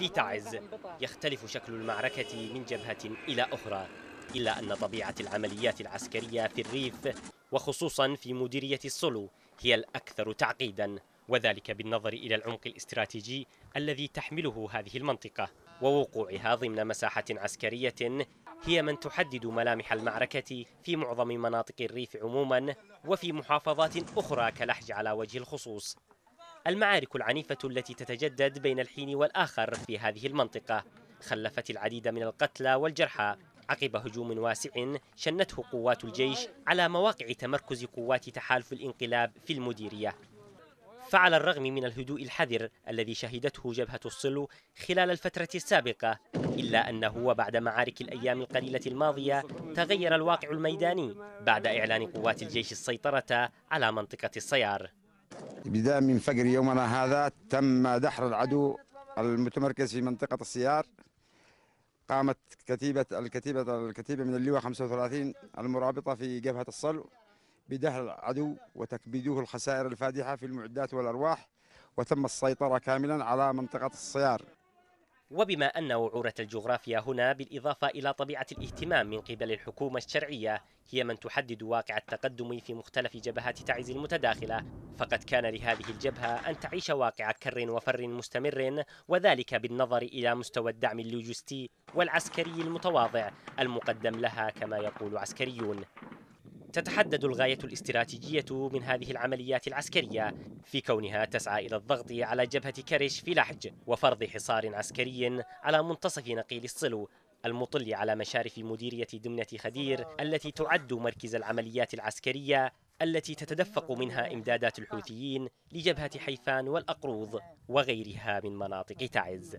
في تعز يختلف شكل المعركة من جبهة إلى أخرى إلا أن طبيعة العمليات العسكرية في الريف وخصوصا في مديرية الصلو هي الأكثر تعقيدا وذلك بالنظر إلى العمق الاستراتيجي الذي تحمله هذه المنطقة ووقوعها ضمن مساحة عسكرية هي من تحدد ملامح المعركة في معظم مناطق الريف عموما وفي محافظات أخرى كلحج على وجه الخصوص. المعارك العنيفة التي تتجدد بين الحين والآخر في هذه المنطقة. خلفت العديد من القتلى والجرحى. عقب هجوم واسع شنته قوات الجيش على مواقع تمركز قوات تحالف الانقلاب في المديرية. فعلى الرغم من الهدوء الحذر الذي شهدته جبهة الصلو خلال الفترة السابقة إلا أنه وبعد معارك الأيام القليلة الماضية تغير الواقع الميداني بعد إعلان قوات الجيش السيطرة على منطقة الصيار بداية من فجر يومنا هذا تم دحر العدو المتمركز في منطقة السيار. قامت كتيبة الكتيبة الكتيبة من اللواء 35 المرابطة في جبهة الصلو بدهر العدو وتكبيده الخسائر الفادحة في المعدات والأرواح وتم السيطرة كاملا على منطقة الصيار وبما أن وعورة الجغرافيا هنا بالإضافة إلى طبيعة الاهتمام من قبل الحكومة الشرعية هي من تحدد واقع التقدم في مختلف جبهات تعز المتداخلة. فقد كان لهذه الجبهة أن تعيش واقع كر وفر مستمر وذلك بالنظر إلى مستوى الدعم اللوجستي والعسكري المتواضع المقدم لها كما يقول عسكريون. تتحدد الغاية الاستراتيجية من هذه العمليات العسكرية في كونها تسعى إلى الضغط على جبهة كرش في لحج وفرض حصار عسكري على منتصف نقيل الصلو المطل على مشارف مديرية دمنة خدير التي تعد مركز العمليات العسكرية التي تتدفق منها إمدادات الحوثيين لجبهة حيفان والأقروض وغيرها من مناطق تعز.